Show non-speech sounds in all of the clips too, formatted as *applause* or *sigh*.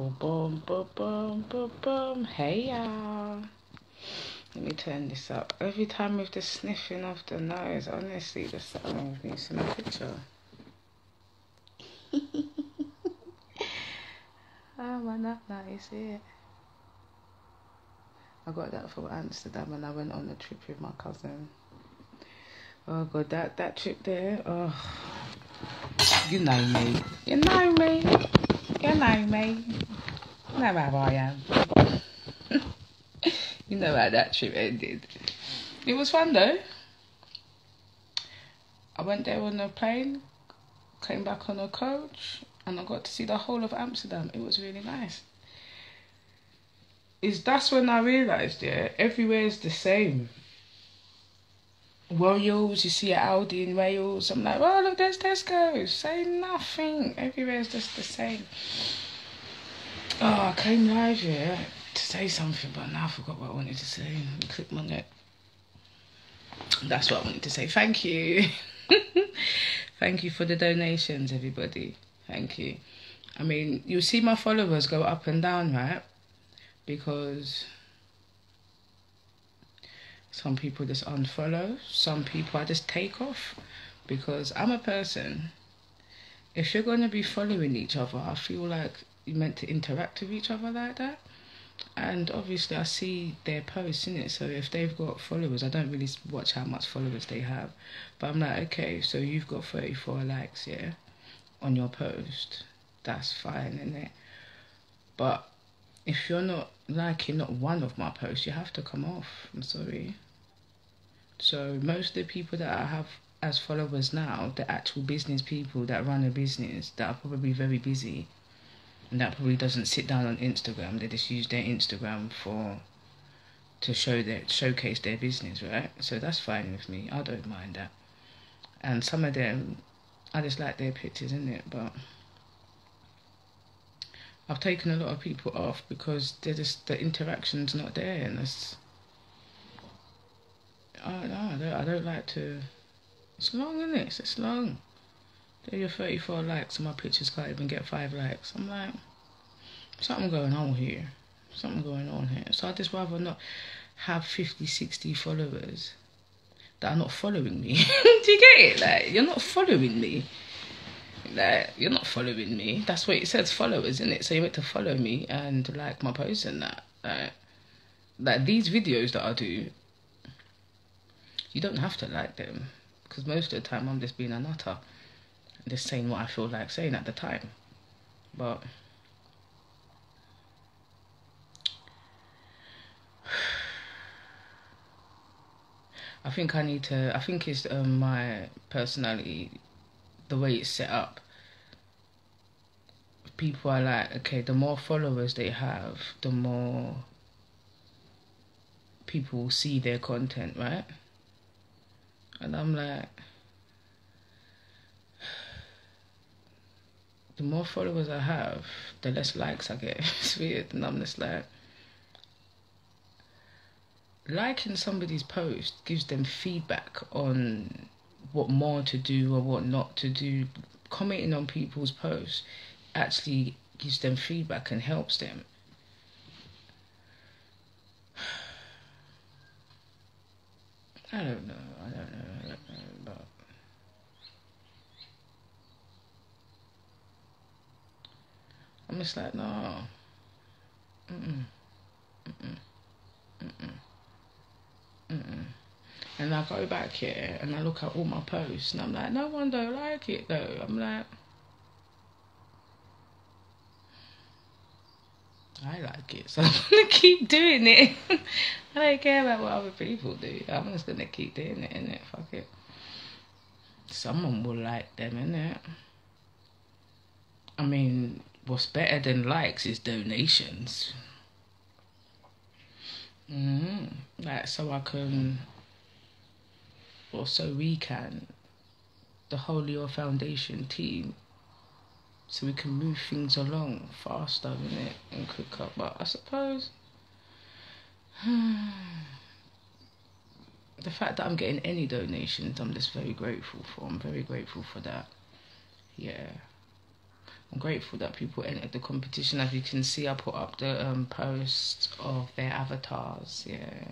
Boom, boom, boom, boom, boom, boom. Hey, y'all. Let me turn this up. Every time with the sniffing of the nose, honestly, there's something wrong me. See my picture? oh, my you see it? I got that from Amsterdam and I went on a trip with my cousin. Oh god, that that trip there. Oh, you know me. You know me. Know me. You know how I am. *laughs* you know how that trip ended. It was fun though. I went there on a plane, came back on a coach, and I got to see the whole of Amsterdam. It was really nice. Is that's when I realised, yeah, everywhere is the same. Wales, you see Aldi in Wales. I'm like, oh look, there's Tesco. Say nothing. Everywhere's just the same. Oh, I came live here to say something, but now I forgot what I wanted to say. Click on it. That's what I wanted to say. Thank you. *laughs* Thank you for the donations, everybody. Thank you. I mean, you see my followers go up and down, right? Because some people just unfollow. Some people I just take off because I'm a person. If you're going to be following each other, I feel like you're meant to interact with each other like that. And obviously, I see their posts in it. So if they've got followers, I don't really watch how much followers they have. But I'm like, okay, so you've got 34 likes, yeah, on your post. That's fine, isn't it? But if you're not liking not one of my posts, you have to come off. I'm sorry. So most of the people that I have as followers now, the actual business people that run a business that are probably very busy and that probably doesn't sit down on Instagram. They just use their Instagram for to show their showcase their business, right? So that's fine with me. I don't mind that. And some of them I just like their pictures in it, but I've taken a lot of people off because they're just the interaction's not there, and it's. I don't. I don't, I don't like to. It's long, isn't it? It's long. There are 34 likes, and my pictures can't even get five likes. I'm like, something going on here. Something going on here. So I just rather not have 50, 60 followers that are not following me. *laughs* Do you get it? Like, you're not following me. Like you're not following me. That's what it says, followers, isn't it? So you meant to follow me and like my posts and that. Like, like these videos that I do, you don't have to like them because most of the time I'm just being a nutter, just saying what I feel like saying at the time. But *sighs* I think I need to. I think it's um, my personality the way it's set up, people are like, okay, the more followers they have, the more people see their content, right? And I'm like, the more followers I have, the less likes I get. *laughs* it's weird. And I'm just like, liking somebody's post gives them feedback on what more to do or what not to do. Commenting on people's posts actually gives them feedback and helps them. *sighs* I don't know. I don't know. I don't know. But I'm just like, no. Mm-mm. Mm-mm. Mm-mm. Mm-mm. And I go back here and I look at all my posts and I'm like, no one don't like it though. I'm like, I like it, so I'm *laughs* gonna keep doing it. *laughs* I don't care about what other people do. I'm just gonna keep doing it, innit? Fuck it. Someone will like them, innit? I mean, what's better than likes is donations. Mm-hmm. Like, so I can or so we can, the whole Leor Foundation team, so we can move things along faster in it and quicker. But I suppose *sighs* the fact that I'm getting any donations, I'm just very grateful for. I'm very grateful for that. Yeah. I'm grateful that people entered the competition. As you can see, I put up the um, post of their avatars. Yeah,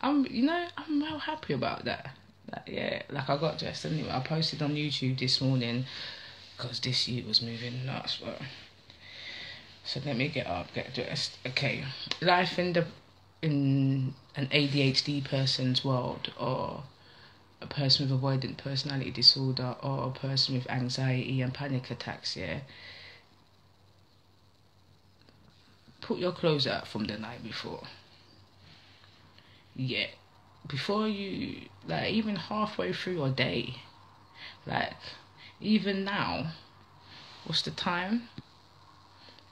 I'm. You know, I'm well happy about that. Like, yeah, like I got dressed anyway. I posted on YouTube this morning because this year was moving nuts. So let me get up, get dressed. Okay, life in the in an ADHD person's world, or a person with avoidant personality disorder, or a person with anxiety and panic attacks. Yeah. Put your clothes out from the night before. Yeah before you like even halfway through your day like even now what's the time?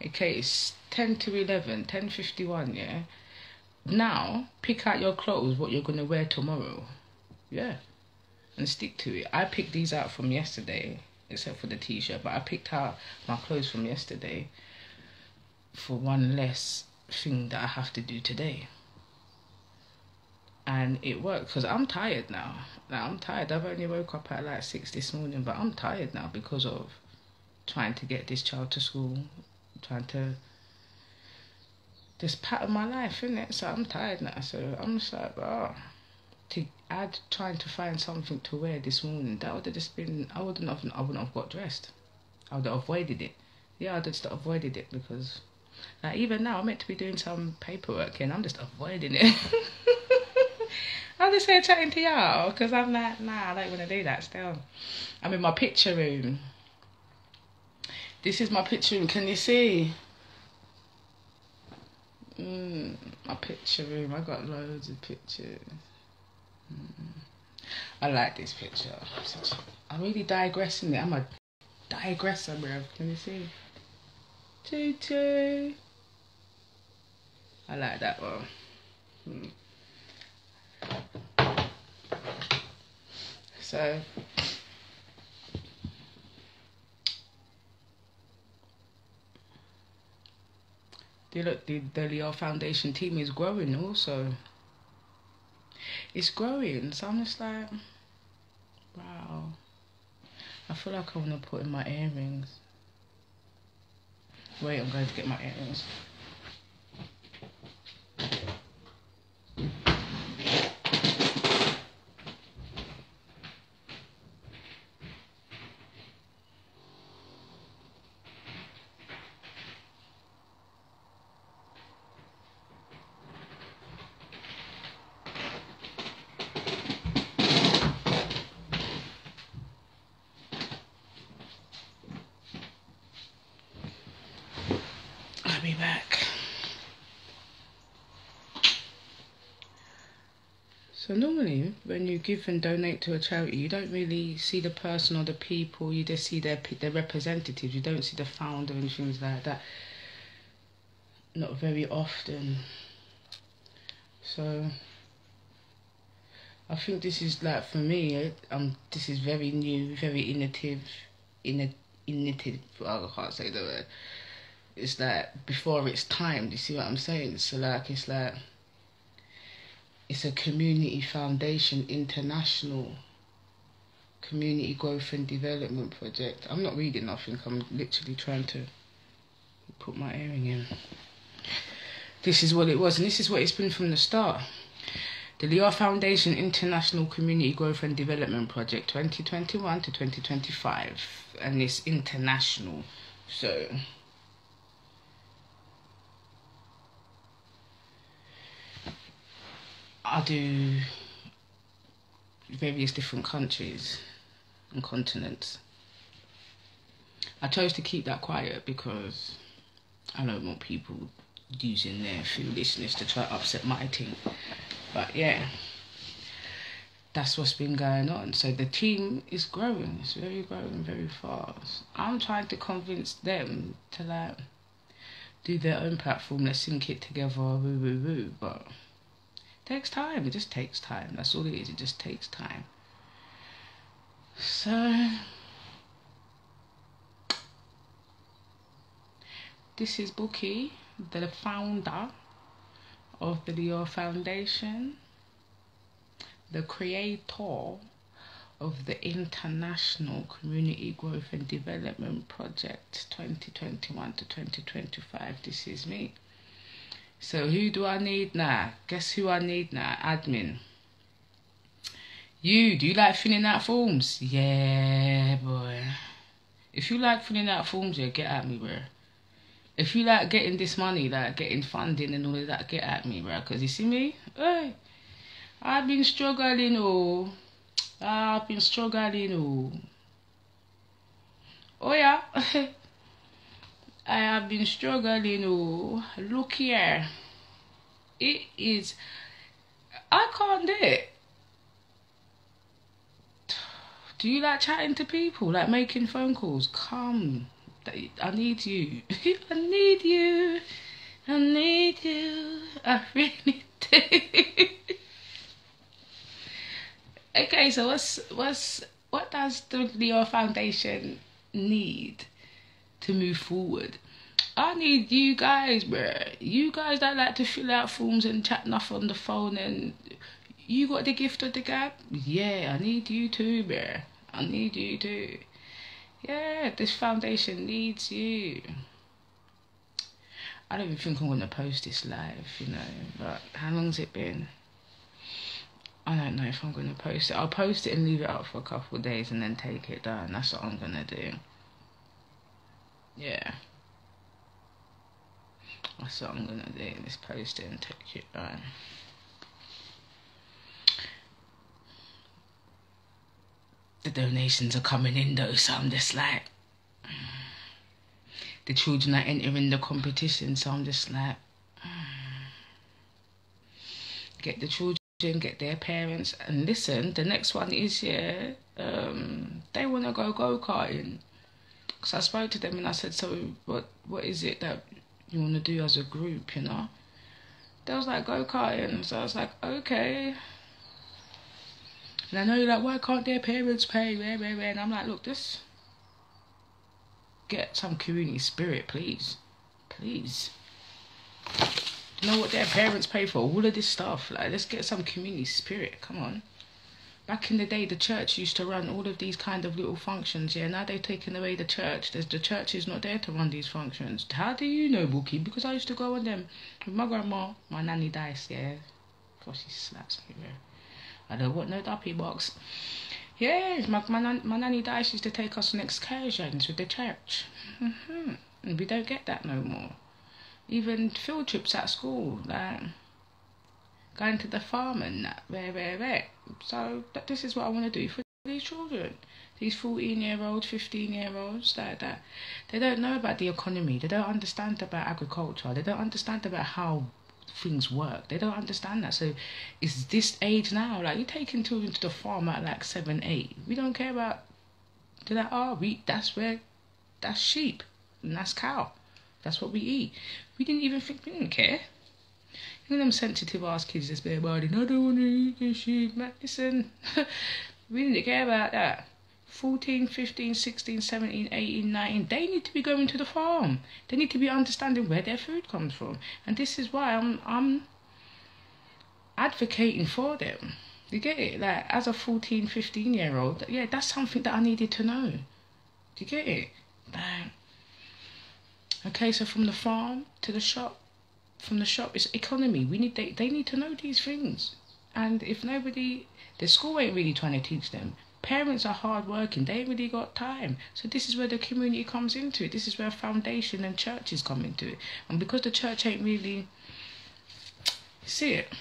Okay it's 10 to 11 10 51 yeah? Now pick out your clothes what you're going to wear tomorrow yeah? And stick to it. I picked these out from yesterday except for the t-shirt but i picked out my clothes from yesterday for one less thing that i have to do today and it worked because I'm tired now. Like, I'm tired. I've only woke up at like six this morning, but I'm tired now because of trying to get this child to school, trying to just pattern my life, in it. So I'm tired now. So I'm just like, oh, to add trying to find something to wear this morning. That would have just been. I wouldn't have. I wouldn't have got dressed. I would have avoided it. Yeah, I'd just avoided it because, like, even now I'm meant to be doing some paperwork and I'm just avoiding it. *laughs* I'm just here chatting to y'all because I'm like, nah, I don't want to do that still. I'm in my picture room. This is my picture room. Can you see? Mm, my picture room. I got loads of pictures. Mm. I like this picture. I'm really digressing it. I'm a digresser, bro. Can you see? Choo I like that one. Mm. So the look the, Leor Foundation team is growing also. It's growing, so I'm just like wow. I feel like I wanna put in my earrings. Wait, I'm going to get my earrings. So normally, when you give and donate to a charity, you don't really see the person or the people. You just see their their representatives. You don't see the founder and things like that. Not very often. So I think this is like for me. Um, this is very new, very innovative, in innovative. I can't say the word. It's like before its time. You see what I'm saying? So like it's like it's a community foundation international community growth and development project. I'm not reading nothing, I'm literally trying to put my earring in. This is what it was, and this is what it's been from the start. The Leor Foundation International Community Growth and Development Project 2021 to 2025, and it's international. So I do various different countries and continents. I chose to keep that quiet because I don't want people using their foolishness to try to upset my team. But yeah, that's what's been going on. So the team is growing. It's very growing very fast. I'm trying to convince them to like do their own platform. Let's sync it together. Woo woo woo. But takes time. It just takes time. That's all it is. It just takes time. So this is Buki, the founder of the Leor Foundation, the creator of the International Community Growth and Development Project 2021 to 2025. This is me. So who do I need now? Guess who I need now? Admin. You, do you like filling out forms? Yeah, boy. If you like filling out forms, yeah, get at me, bro. If you like getting this money, like getting funding and all of that, get at me, bro. Because you see me? Hey, I've been struggling, oh. I've been struggling, oh. Oh, yeah. *laughs* I have been struggling, oh. Look here. It is. I can't do it. Do you like chatting to people, like making phone calls? Come. *laughs* I need you. I need you. I need you. I really do. okay, so what's what's what does the Leor Foundation need to move forward? I need you guys, bro. You guys that like to fill out forms and chat enough on the phone and you got the gift of the gab? Yeah, I need you too, bro. I need you too. Yeah, this foundation needs you. I don't even think I'm gonna post this live, you know, but how long's it been? I don't know if I'm gonna post it. I'll post it and leave it up for a couple of days and then take it down. That's what I'm gonna do. Yeah. That's what I'm gonna do. Just post and take it down. the donations are coming in though, so I'm just like, the children are entering the competition, so I'm just like, get the children, get their parents, and listen. The next one is yeah, um, they want to go go karting. Cause I spoke to them and I said, so what what is it that you want to do as a group, you know? They was like go karting, so I was like, okay. And I know you're like, why can't their parents pay? And I'm like, look, just get some community spirit, please. Please. You know what their parents pay for? All of this stuff. Like, let's get some community spirit. Come on. Back in the day, the church used to run all of these kind of little functions. Yeah, now they've taken away the church. There's, the church is not there to run these functions. How do you know, Bookie? Because I used to go on them with my grandma, my nanny dice. Yeah, of course she slaps me. Yeah. I don't want no duppy box. Yes, my, my, my nanny dice used to take us on excursions with the church. Mm-hmm. And we don't get that no more. Even field trips at school, like going to the farm and that, rare, rare, rare. So that, this is what I want to do for these children. These 14 year olds, 15 year olds, that, that they don't know about the economy. They don't understand about agriculture. They don't understand about how things work. They don't understand that. So it's this age now. Like you're taking children to the farm at like seven, eight. We don't care about. They're like, oh, we that's where, that's sheep and that's cow. That's what we eat. We didn't even think we didn't care. You know them sensitive ass kids just bare body. I don't want to eat the shit, Man, listen, *laughs* we didn't care about that. 14, 15, 16, 17, 18, 19, they need to be going to the farm. They need to be understanding where their food comes from. And this is why I'm I'm advocating for them. You get it? Like as a 14, 15 year old, yeah, that's something that I needed to know. Do you get it? Like, okay, so from the farm to the shop, from the shop it's economy. We need they, they need to know these things. And if nobody the school ain't really trying to teach them, Parents are hard working, they ain't really got time. So this is where the community comes into it. This is where foundation and churches come into it. And because the church ain't really see it.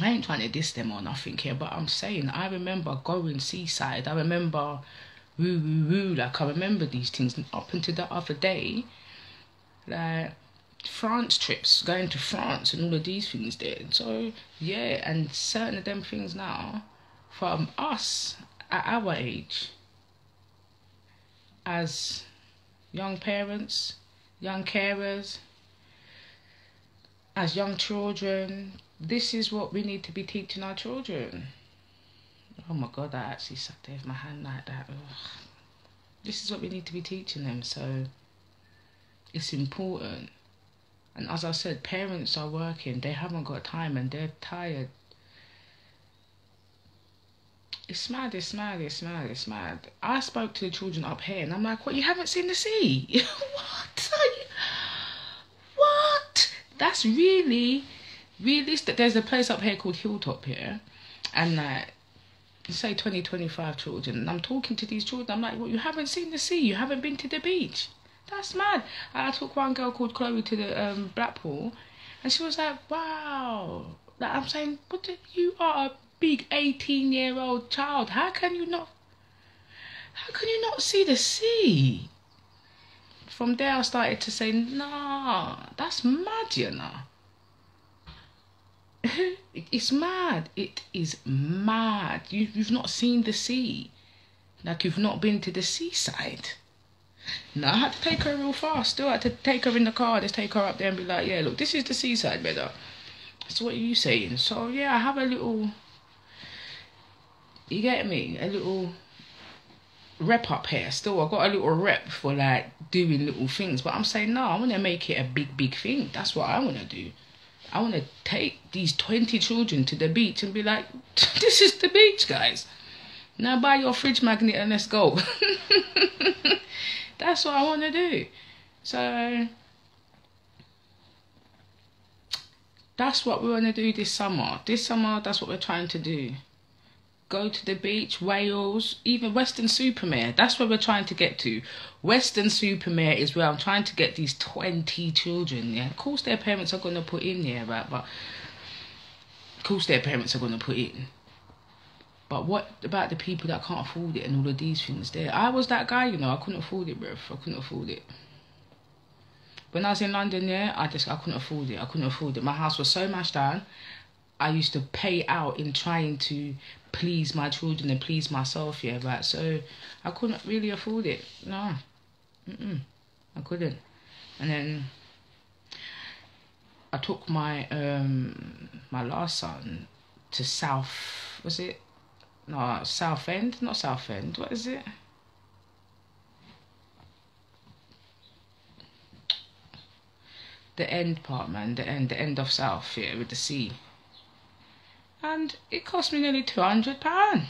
I ain't trying to diss them or nothing here, but I'm saying I remember going seaside. I remember woo woo woo. Like I remember these things up until the other day. Like France trips, going to France and all of these things there. So yeah, and certain of them things now from us at our age, as young parents, young carers, as young children, this is what we need to be teaching our children. Oh my God, I actually sat there with my hand like that. Ugh. This is what we need to be teaching them. So it's important. And as I said, parents are working, they haven't got time and they're tired It's mad, it's mad, it's mad, it's mad. I spoke to the children up here and I'm like, what, you haven't seen the sea? *laughs* what? *laughs* What? That's really realistic. There's a place up here called Hilltop here. And like, say 20, 25 children. And I'm talking to these children. I'm like, well, you haven't seen the sea. You haven't been to the beach. That's mad. I took one girl called Chloe to the um, Blackpool. And she was like, wow. Like, I'm saying, but you are a big 18 year old child. How can you not? How can you not see the sea? From there, I started to say, nah, that's mad, you know. *laughs* it's mad. It is mad. You, you've not seen the sea. Like you've not been to the seaside. No, I had to take her real fast. Still had to take her in the car, just take her up there and be like, yeah, look, this is the seaside, brother. That's what you saying. So yeah, I have a little you get me? A little rep up here. Still I got a little rep for like doing little things. But I'm saying no, I wanna make it a big, big thing. That's what I wanna do. I want to take these 20 children to the beach and be like, *laughs* this is the beach, guys. Now buy your fridge magnet and let's go. *laughs* That's what I want to do. So that's what we want to do this summer. This summer, that's what we're trying to do go to the beach, Wales, even Weston-super-Mare. That's where we're trying to get to. Weston-super-Mare is where I'm trying to get these 20 children. Yeah, of course their parents are going to put in there, right? But of course their parents are going to put in. But what about the people that can't afford it and all of these things there? I was that guy, you know, I couldn't afford it, bro. I couldn't afford it. When I was in London, yeah, I just I couldn't afford it. I couldn't afford it. My house was so mashed down. I used to pay out in trying to please my children and please myself, yeah, right? So I couldn't really afford it. No. Mm-mm. I couldn't. And then I took my um my last son to South was it? No, South End, not South End. What is it? The end part, man. The end, the end of South, yeah, with the sea and it cost me nearly two hundred pound.